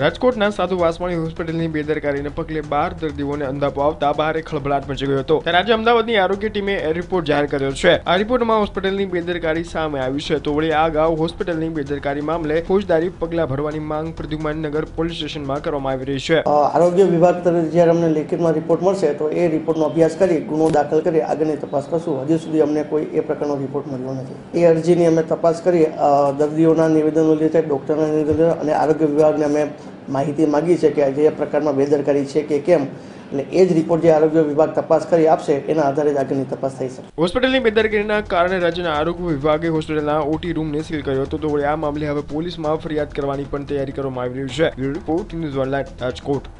રાજકોટના સાધુ વાસવાણી હોસ્પિટલની બેદરકારીને પગલે બાર દર્દીઓને અંધાપો આવતા ભારે ખળભળાટ મચી ગયો હતો. ત્યારે આજે અમદાવાદની આરોગ્ય ટીમે રિપોર્ટ જાહેર કર્યો છે. આ રિપોર્ટમાં હોસ્પિટલની બેદરકારી સામે આવી છે. તો વળી આ અગાઉ હોસ્પિટલની બેદરકારી મામલે ફોજદારી પગલાં ભરવાની માંગ પ્રદ્યુમન નગર પોલીસ સ્ટેશનમાં કરવામાં આવી રહી છે. આરોગ્ય વિભાગ તરફ જ્યારે અમને લેખિતમાં રિપોર્ટ મળશે, તો એ રિપોર્ટનો અભ્યાસ કરી, ગુનો દાખલ કરી, આગળની તપાસ કરશું. હજી સુધી અમને કોઈ એ પ્રકારનો રિપોર્ટ મળ્યો નથી. એ અરજીની અમે તપાસ કરી દર્દીઓના નિવેદનો લીધે, ડૉક્ટરના નિવેદનો અને આરોગ્ય વિભાગને અમે માહિતી માગી છે કે જે પ્રકારમાં બેદરકારી છે કે કેમ અને એ જ રિપોર્ટ જે આરોગ્ય વિભાગ તપાસ કરી આપશે, એના આધારે જ આગળની તપાસ થઈ શકે. હોસ્પિટલની બેદરકારીના કારણે રાજ્યના આરોગ્ય વિભાગે હોસ્પિટલના ઓટી રૂમને સીલ કર્યો હતો. તો આ મામલે હવે પોલીસમાં ફરિયાદ કરવાની પણ તૈયારી કરવામાં આવી રહી છે. Report, news online Rajkot.